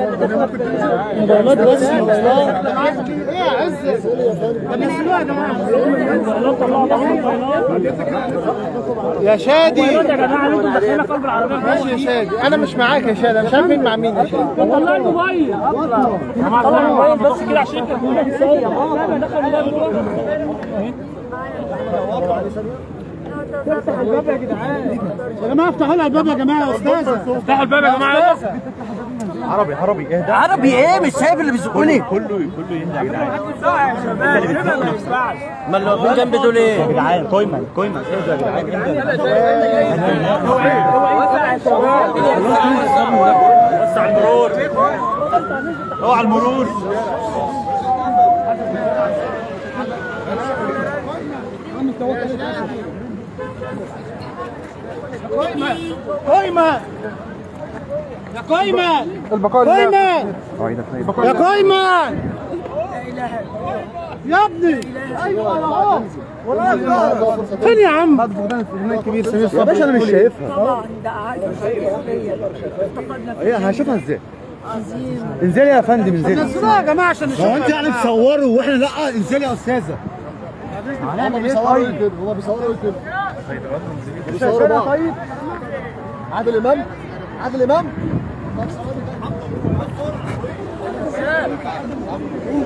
موبايلات بس إيه يا نزلوها يا شادي. يا جماعة أنتوا داخلين قلب العربيه ماشي يا شادي. أنا مش معاك يا شادي. أنا مش عارف مين مع مين يا شادي. طلع الموبايل طلع الموبايل بس كده عشان دخل الموبايل افتح الباب يا جدعان يا جماعة افتحوا لها الباب يا جماعة يا أستاذة. أفتحوا الباب يا جماعة. عربي عربي. اهدى عربي إيه؟ مش شايف اللي بيزقوني. كله كله يهدى يا جدعان. ما اللي واقفين جنبي دول إيه؟ يا جدعان كويمن كويمن. اهدى يا جدعان؟ وسع المرور أوعى المرور. قايمة يا قايمة قايمة يا قايمة يا ابني أيوه اهو فين يا عم؟ سمير يا باشا أنا مش شايفها. طبعا ده عادي إيه هشوفها إزاي؟ انزلي يا فندم انزلي. نزلوها يا جماعة عشان هو نشوفها انت يعني تصوروا وإحنا لا انزلي يا أستاذة. بيصوروا كده هما بيصوروا كده بيصوروا بعض طيب عادل إمام؟ عادل إمام؟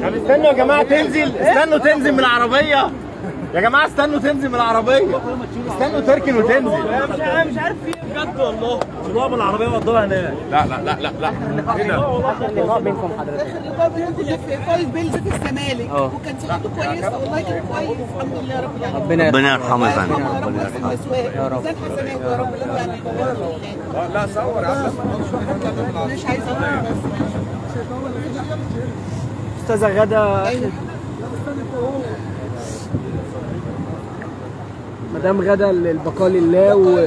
طب استنوا يا جماعة تنزل. استنوا تنزل من العربية. يا جماعة استنوا تنزل من العربية. استنوا تركن وتنزل. مش عارف في بجد والله. طلعوا من العربية وقضوها هناك. لا لا لا لا لا. اللي في فايف بيلز في الزمالك. وكان صحته كويسه والله كان كويس. الحمد لله يا رب العالمين. ربنا يرحمه. يا فندم. يا رب يحسن مثواه يا رب. يا رب. العالمين لا صور يا عم. مش عايزه أستاذة غادة مدام غادة البقاء لله و...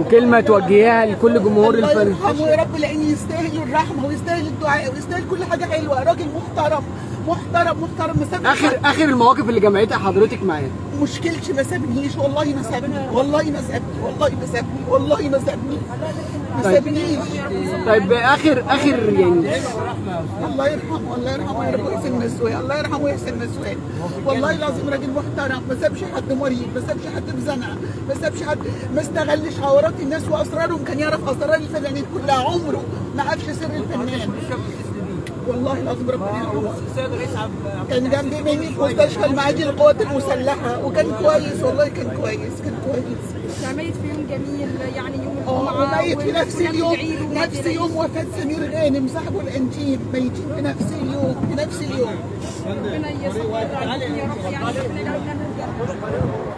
وكلمة توجهيها لكل جمهور الله الفن يرحمه يا رب لأن يستاهل الرحمة ويستاهل الدعاء ويستاهل كل حاجة حلوة. راجل محترم. محترم محترم ما سابنيش اخر آخر المواقف اللي جمعتها حضرتك معاه مشكلتش ما سابنيش. والله ما سابني. والله ما سابني. والله ما سابني. والله ما سابني. ما طيب. سابنيش. طيب اخر آخر يعني الله يرحمه الله يرحمه يا رب ويحسن مسواه الله يرحمه ويحسن مسواه والله العظيم راجل محترم. ما سابش حد مريض ما سابش حد في زنقة ما سابش حد ما استغلش عورات الناس واسرارهم كان يعرف أسرار الفنانين كلها. عمره ما عرفش سر الفنان. والله العظيم ربنا يرحمه. كان جنبي مني في مستشفى المعادي للقوات المسلحة وكان كويس والله كان كويس كان كويس. ميت في يوم جميل يعني يوم آه الجمعة وميت في نفس اليوم نفس. يوم وفاة سمير غانم صاحبه الانجيل ميتين في نفس اليوم في نفس اليوم. ربنا يصبر عليكم يا رب يعني ربنا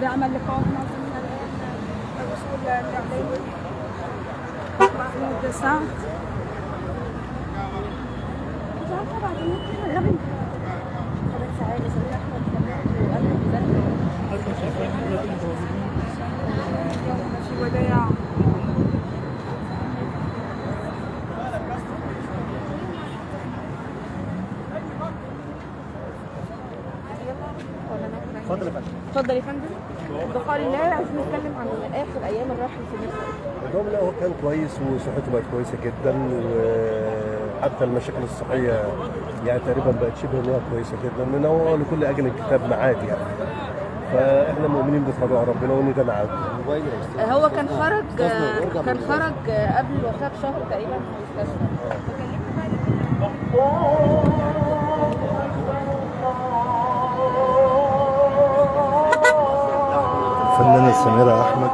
بيعمل لقاءات زميلنا الرسول الإعلامي محمود سعد مش عارفة بعد ما غبي في وداع اتفضل يا فندم. البقاء لله عايزين نتكلم عن آخر أيام الراحل في مصر. النوم لا هو كان كويس وصحته بقت كويسة جدا وحتى المشاكل الصحية يعني تقريبا بقت شبه إن هي كويسة جدا لأن هو لكل أجل الكتاب ميعاد يعني. فإحنا مؤمنين بقضاء ربنا وإن ده ميعاد هو كان خرج كان خرج قبل الوفاة بشهر تقريبا من المستشفى. سميره أحمد.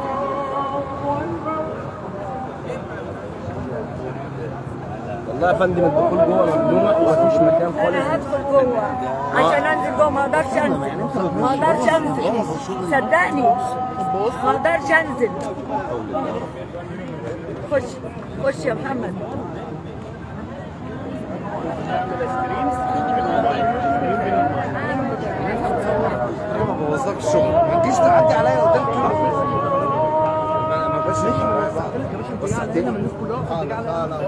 والله يا فندم الدخول جوه ممنوع ومفيش مكان خالص. أنا هدخل جوه. عشان أنزل جوه ما أقدرش أنزل. ما أقدرش أنزل. صدقني. ما أقدرش أنزل. خش. خش يا محمد. في الشغل. ما تجيش تعدي عليا. ما بقاش بس عدينا من كلها لا لا لا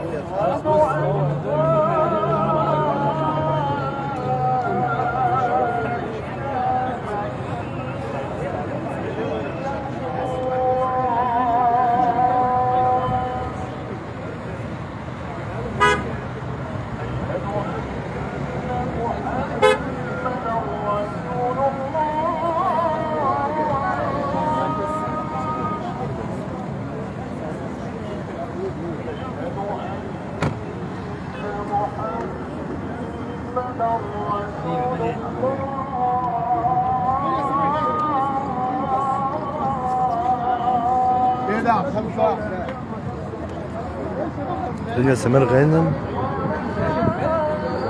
دنيا سمير غانم.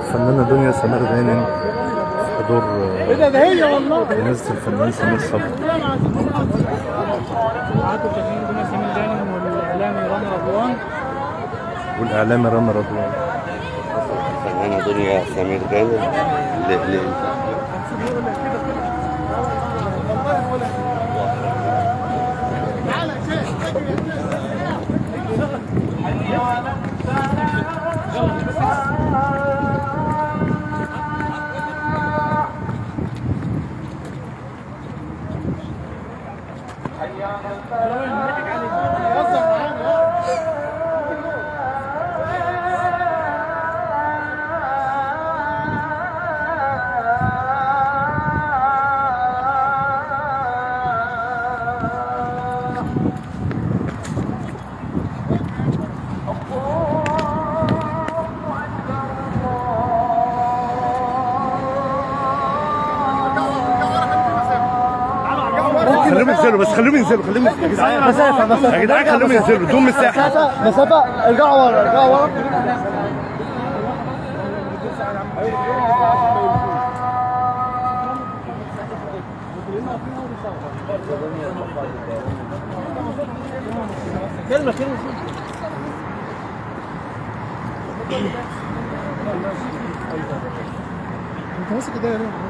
الفنانة دنيا سمير غانم. في دور جنازة الفنان سمير صبري. والإعلامي رامي رضوان. الفنانة دنيا سمير غانم. بس خليهم ينزلوا خليهم ينزلوا. يا جدعان مسافه مسافه يا جدعان خليهم ينزلوا دوم مساحة مسافه مسافه ارجعوا ورا ارجعوا ورا. كلمه كلمه أنت ماسك ايديا ليه؟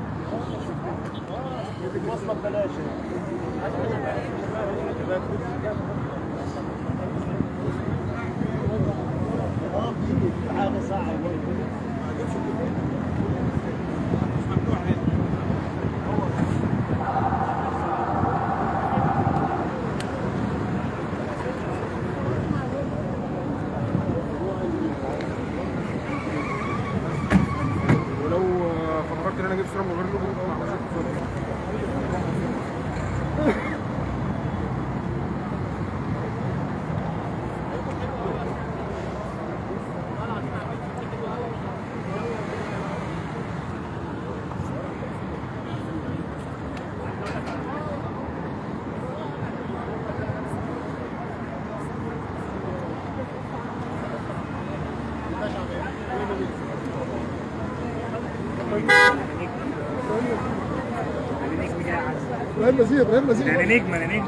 ولو إبراهيم نزيه إبراهيم نزيه أنا نجم أنا نجم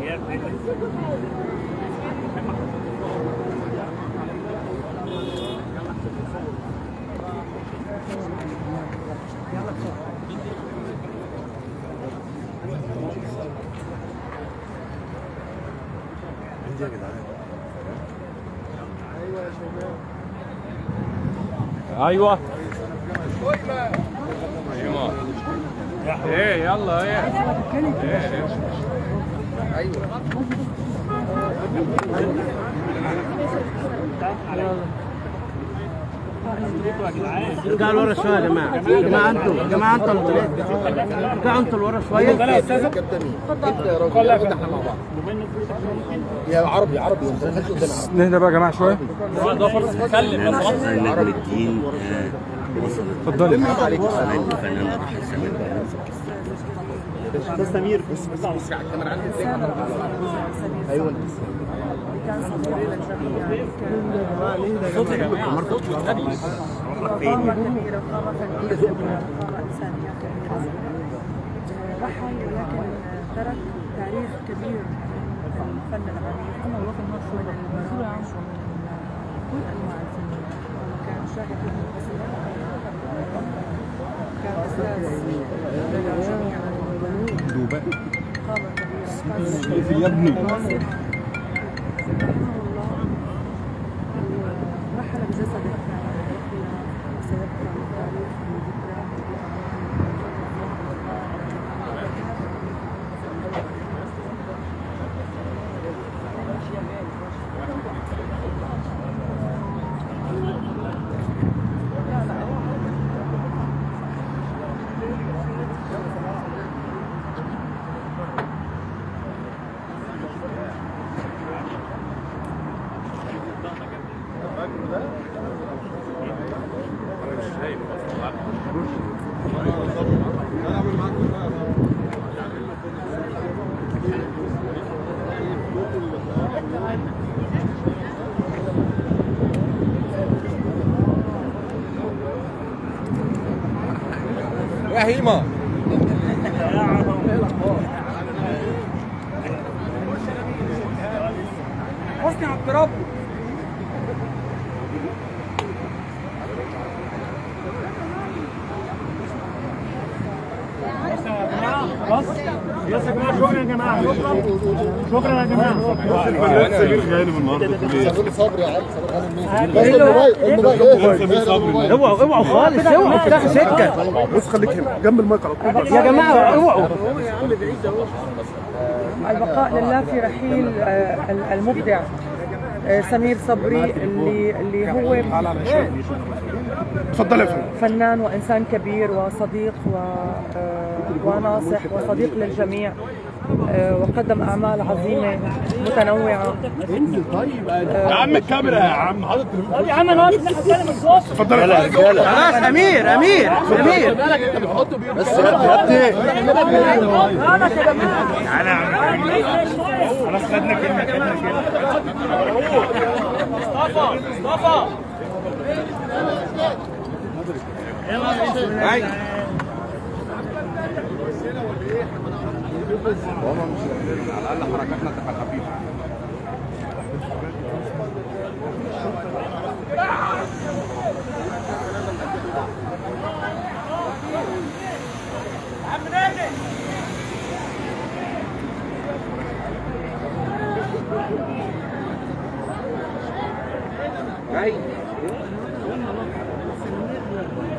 يا يا جدعان أيوه. إيه يلا إيه. ارجعوا لورا شوية يا جماعة. يا جماعة أنتوا يا جماعة أنتوا ارجعوا أنتوا لورا شوية. يا راجل يا راجل إحنا مع بعض. يا عربي عربي عربي نهدى بقى يا جماعة شوية. نجم الدين آه، وصلت اتفضلي. عليك الفنان الراحل سمير غانم ده سمير بص بص بص على الكاميرا عندي أيوه رحل ولكن ترك تاريخ كبير الفن العربي من البراعم ومن كل انواع الفنون كان شاهد كان أستاذ قامة كبيرة في يبني رحل يا هيما حسني عبد رب خلاص يا جماعة شكرا يا شكرا يا جماعة صبري يا علي صبري اوعوا اوعوا خالص اوعوا افتحوا سكه بص خليك هنا جنب المايك على طول يا جماعة اوعوا البقاء لله في رحيل آه، المبدع آه، سمير صبري اللي اللي هو اتفضل يا فندم فنان وإنسان كبير وصديق و آه، وناصح وصديق للجميع. آه، وقدم أعمال عظيمة متنوعة. يا عم الكاميرا يا عم حاطط يا عم أنا واقف من الصوت اتفضل خلاص أمير أمير أمير. بس يا ابني يا ابني تعالى يا عم خلاص خدنا كلمه خدنا كلمه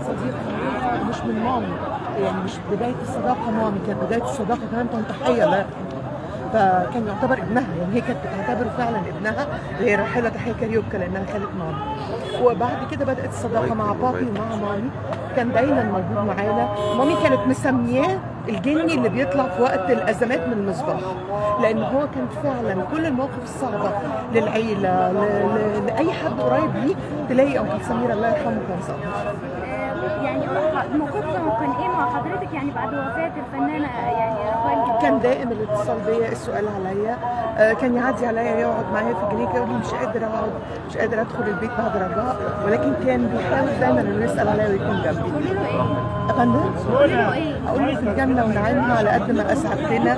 صديق مش من مامي. يعني مش بداية الصداقة مامي كانت بداية الصداقة كمان تحية الله يرحمها فكان يعتبر ابنها يعني هي كانت بتعتبره فعلا ابنها هي راحله تحية كاريوكا لأنها خالة مامي وبعد كده بدأت الصداقة مع بابي ومع مامي. كان دايما موجود معانا. مامي كانت مسمياه الجني اللي بيطلع في وقت الأزمات من المصباح. لأن هو كان فعلا كل المواقف الصعبة للعيلة ل... ل... لأي حد قريب ليه تلاقي انكل سمير الله يرحمه كان صعب يعني مع حضرتك يعني بعد وفاة الفنانة يعني رفاعي كان دائم الاتصال بيا السؤال عليا آه، كان يعدي عليا يقعد معايا في الجنينه يقول لي مش قادر أقعد مش قادر أدخل البيت بعد رجاء ولكن كان بيحاول دايما إنه يسأل عليا ويكون جنبي قولوا له إيه؟ أفندم؟ قولوا له إيه؟ أقول له في الجنة ونعيمها على قد ما اسعدتنا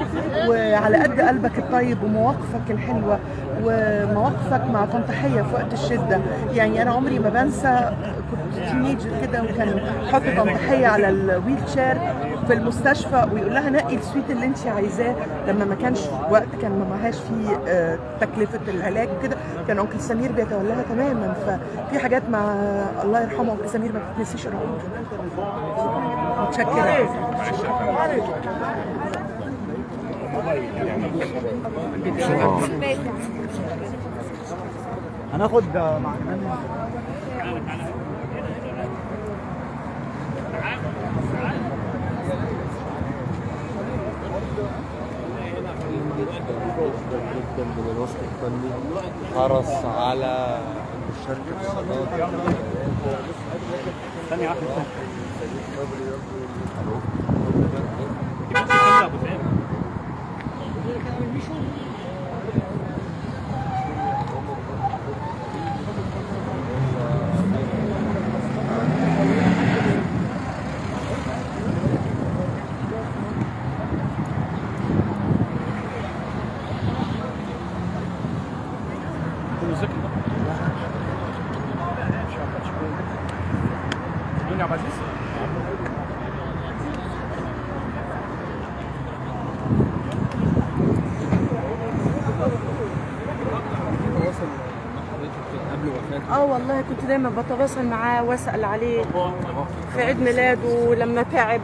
وعلى قد قلبك الطيب ومواقفك الحلوة ومواقفك مع طنط حيه في وقت الشدة يعني أنا عمري ما بنسى كنت teenager كده وكان حط طنط حيه على ال wheelchair في المستشفى ويقول لها نقي ال suite اللي انت عايزاه. لما ما كانش وقت كان ما معهاش فيه آه، تكلفة العلاج وكده كان أنكل سمير بيتولاها تماما. ففي حاجات مع الله يرحمه أنكل سمير ما بتتنسيش العمر متشكرة. هناخد مع جدا من الوسط الفني حرص على في الصالات ثانية واحدة يا والله كنت دايما بتواصل معاه وأسأل عليه في عيد ميلاده لما تعب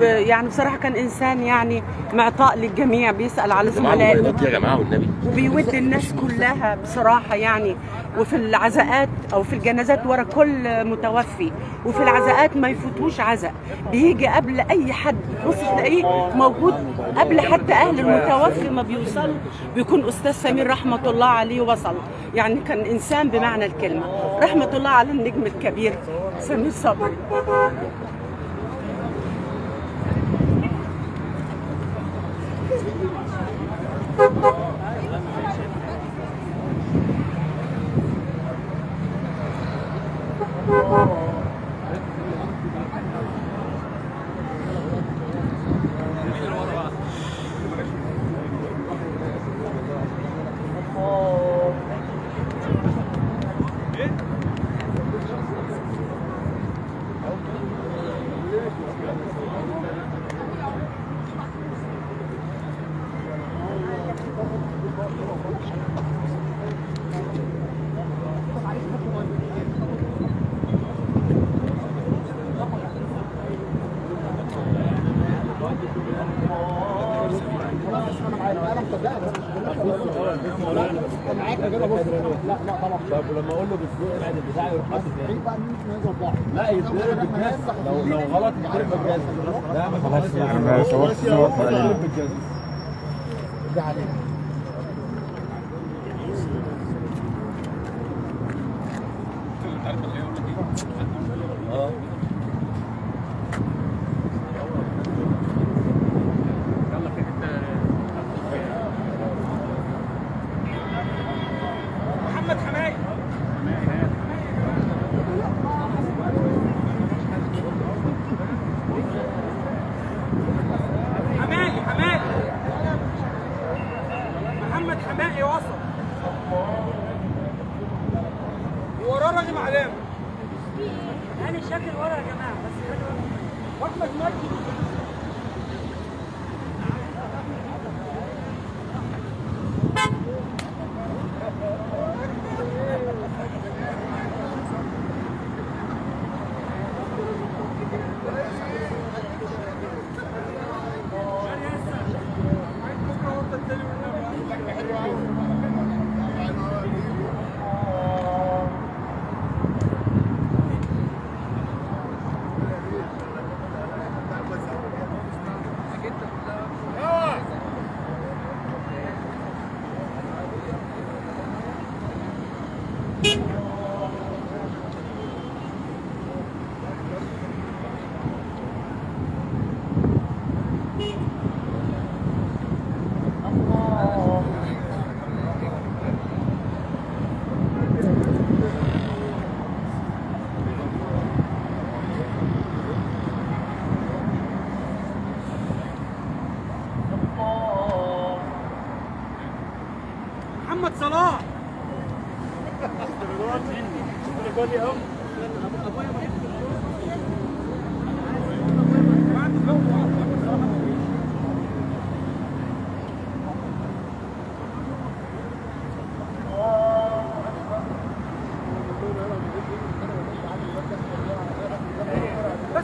ويعني بصراحة كان إنسان يعني معطاء للجميع بيسأل على زملائه يا جماعة والنبي. وبيود الناس كلها بصراحة يعني وفي العزاءات أو في الجنازات ورا كل متوفي. وفي العزاءات ما يفوتوش عزاء. بيجي قبل أي حد. بص تلاقيه موجود قبل حتى أهل المتوفي ما بيوصلوا. بيكون أستاذ سمير رحمة الله عليه وصل. يعني كان إنسان بمعنى الكلمة. رحمة الله على النجم الكبير سمير صبري طب ولما أقول له بتزق العدد بتاعي يروح حاطط إيه؟ لا يتضرب بالجاز. لو لو غلط يتضرب بالجاز. لا خلاص ما صورت صور يتضرب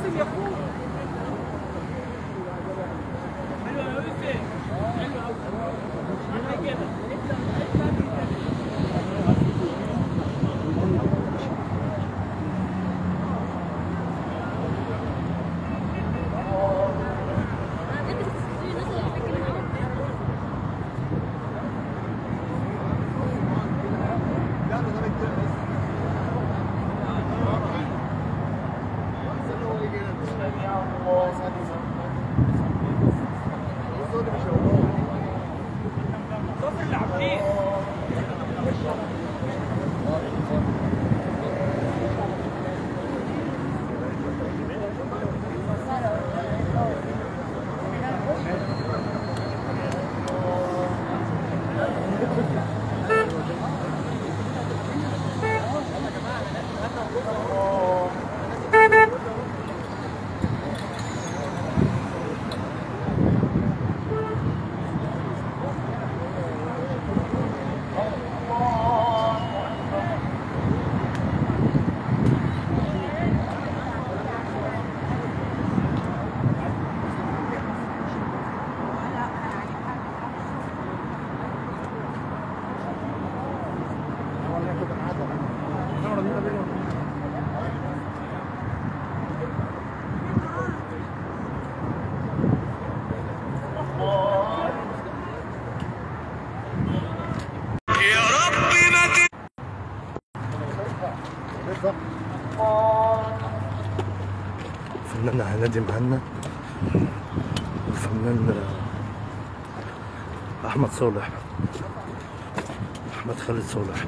Gracias, mi amor. الفنان هنادي مهنا. والفنان أحمد صالح. أحمد خالد صالح.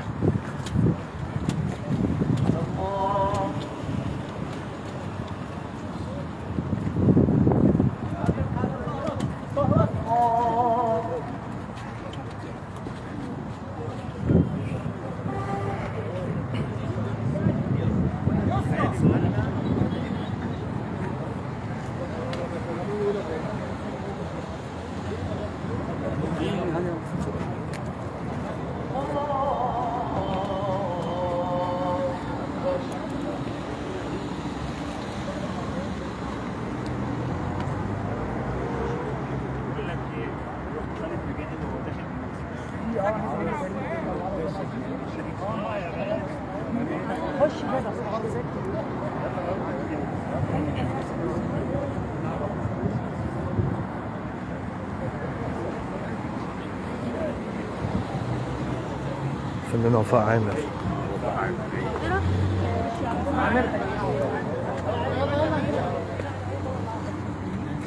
فنان وفاء عامر.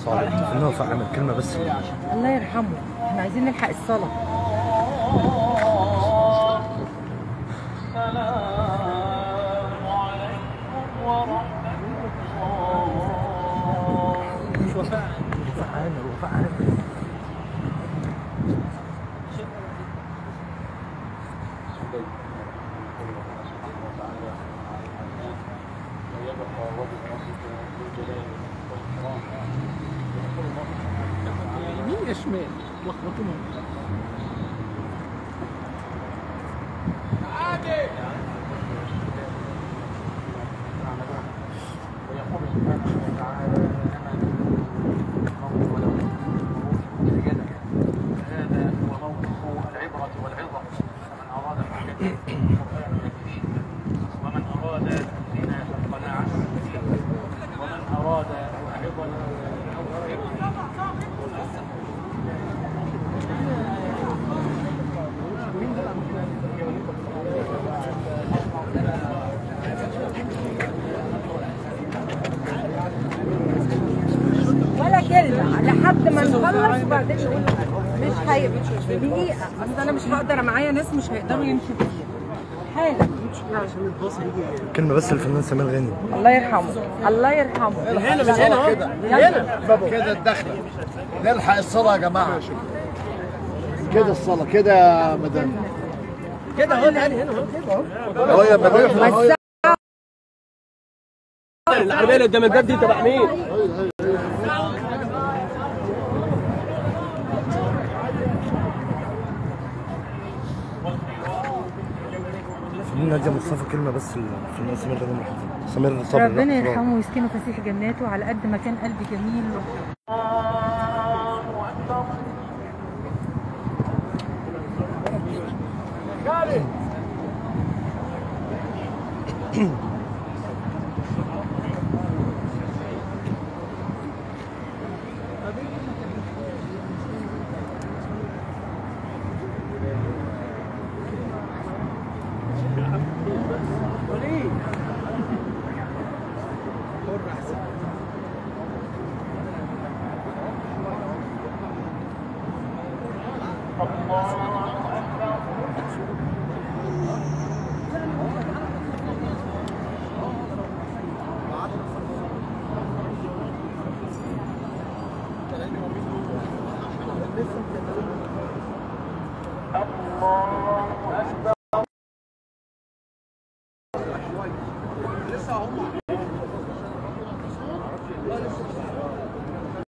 صالح وفاء عامر. كلمة بس. الله يرحمه. إحنا عايزين نلحق الصلاة. يمين يا شمال لخبطونا. نخلص وبعدين نقول مش هي دقيقه أصل أنا مش هقدر معايا ناس مش هيقدروا يمشوا حالا. كلمة بس للفنان سمير غانم. الله يرحمه. الله يرحمه. من هنا من هنا. اهو يلا. كده الدخلة. نلحق الصلاة يا جماعة. كده الصلاة كده يا مدام. كده اهو يعني هنا اهو اهو. هو يا بدر العربية اللي قدام الباب دي تبع مين؟ نادية مصطفى كلمة بس الفنان سمير غانم رحمة سمير صبري ربنا يرحمه ويسكنه فسيح جناته على قد ما كان قلبي جميل. الله أكبر.